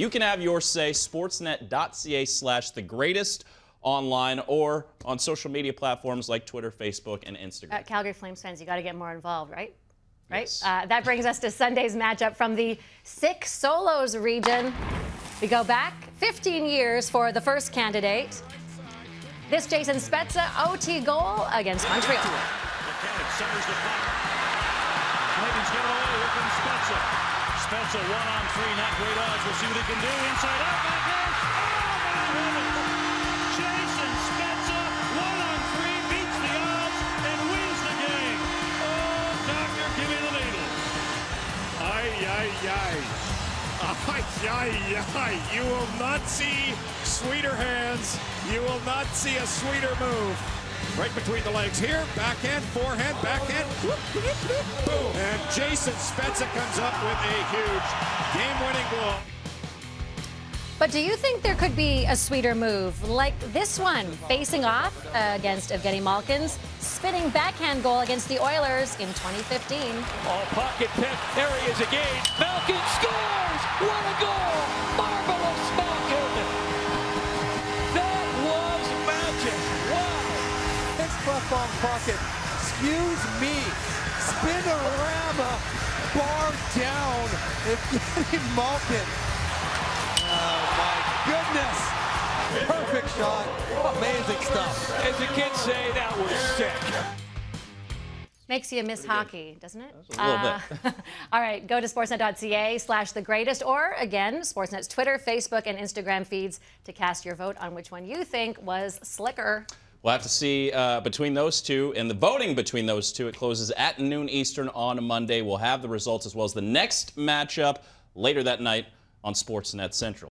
You can have your say, sportsnet.ca slash the greatest online or on social media platforms like Twitter, Facebook, and Instagram. Uh, Calgary Flames fans, you got to get more involved, right? Right. Yes. Uh, that brings us to Sunday's matchup from the Six Solos region. We go back 15 years for the first candidate. This Jason Spezza OT goal against Montreal. McKinnon centers the puck. Clayton's getting away. Here comes Spezza. Spezza one on three, not great odds. We'll see what he can do. Inside out, backhand. Oh, my heavens! Jason Spezza, one on three, beats the odds and wins the game. Oh, doctor, give me the needle. Ay, ay, ay. Ay, ay, ay. You will not see sweeter hands. You will not see a sweeter move. Right between the legs here. Backhand, forehand, backhand. Boom. And Jason Spezza comes up with a huge game-winning goal. But do you think there could be a sweeter move like this one, facing off against Evgeni Malkin's spinning backhand goal against the Oilers in 2015? All pocket pick. There he is again. Malkin scores! What a goal! Wow! On pocket. Excuse me. Spinorama. Bar down. Evgeni Malkin. Oh my goodness. Perfect shot. Amazing stuff. As the kids say, that was sick. Makes you miss hockey, doesn't it? A little bit. Uh, all right, go to sportsnet.ca slash the greatest, or again, Sportsnet's Twitter, Facebook, and Instagram feeds to cast your vote on which one you think was slicker. We'll have to see uh, between those two and the voting between those two. It closes at noon Eastern on Monday. We'll have the results as well as the next matchup later that night on Sportsnet Central.